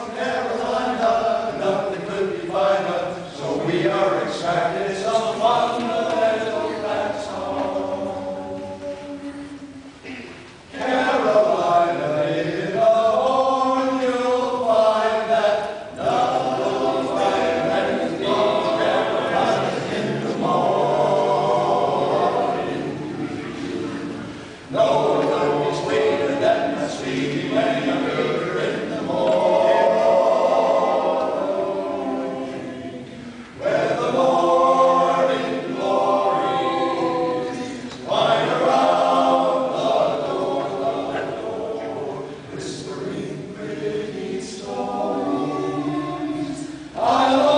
from Arizona, nothing could be finer, so we are excited. I